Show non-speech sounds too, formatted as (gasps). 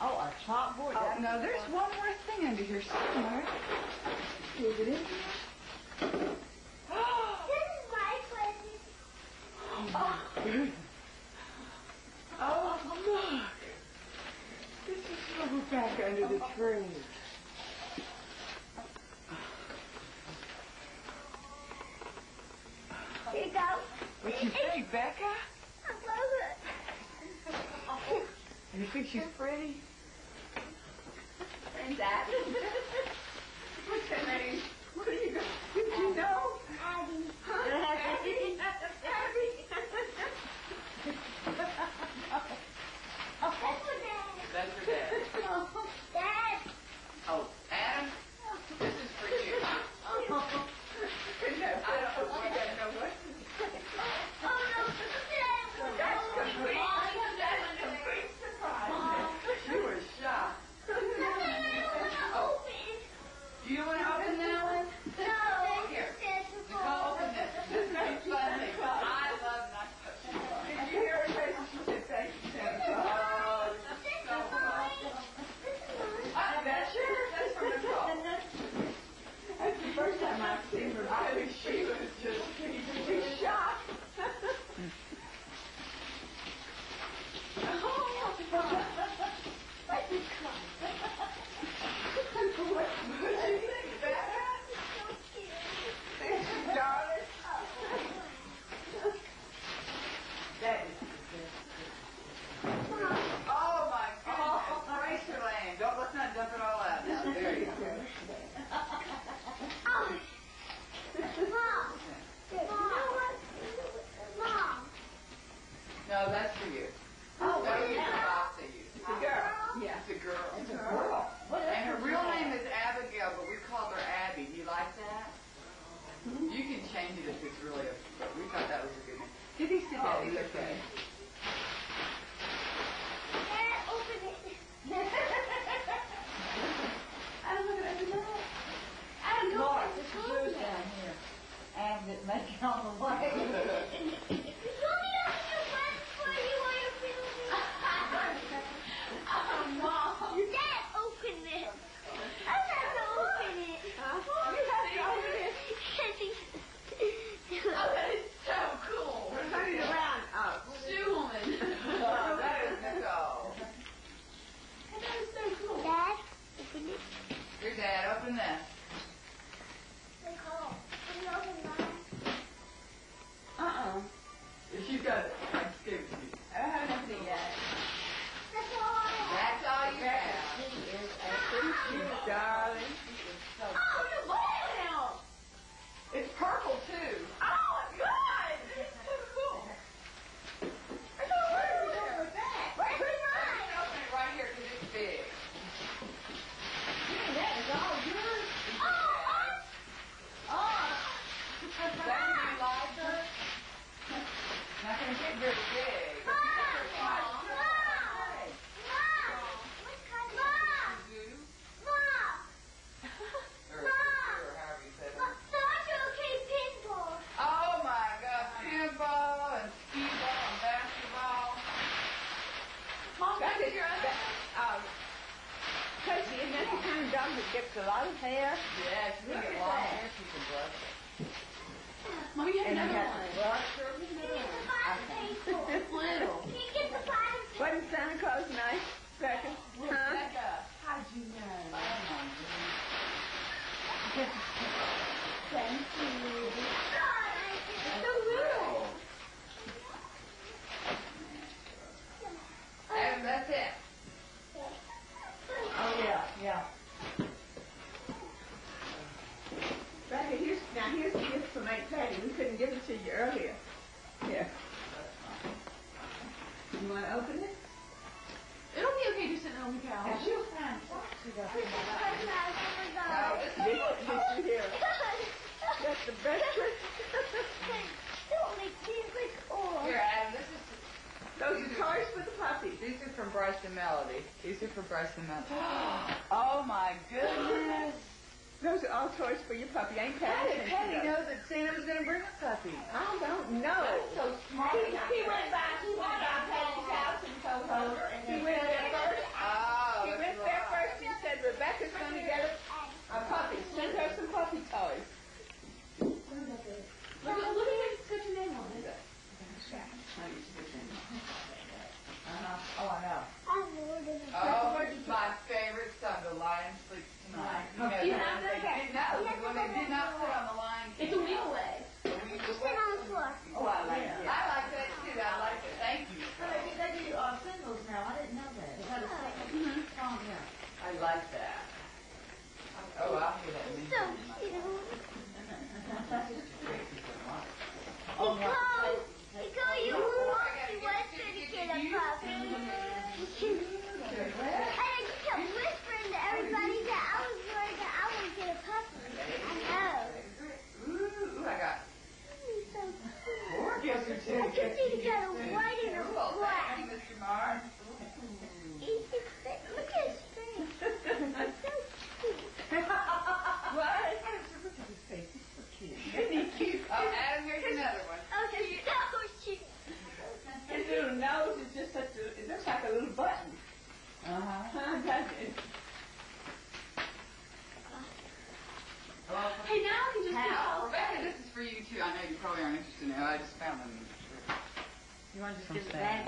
Oh, a chalkboard. Oh, no, there's one more thing under here somewhere. Is it in here? (gasps) Oh, oh, oh, look. This is over back under the tree. Here you go. What you say, Becca? You think she's pretty? And that. (laughs) Yeah. hair. Yeah, if get long that. hair, she can brush. Mommy, you have And another one. brush (laughs) Wasn't Santa Claus nice, Becca? Huh? How'd you know? Oh, my goodness. Thank you. want to open it? It'll be okay just sitting on the couch. She'll find That's the best trick. Don't make these look old. Here, Adam, this is... Those are toys for the puppies. These are from Bryce and Melody. These are from Bryce and Melody. (gasps) oh, my goodness. Those are all toys for your puppy. Ain't Patty? How did Patty know that Santa was going to bring a puppy? I don't know. That's so smart. He, he went by. He went by Patty's house and told her. He went Thank you. But I they do uh, singles now. I didn't know that. They got a single song now. I like that. Oh, I hear that. So cute. (laughs) from Sarah.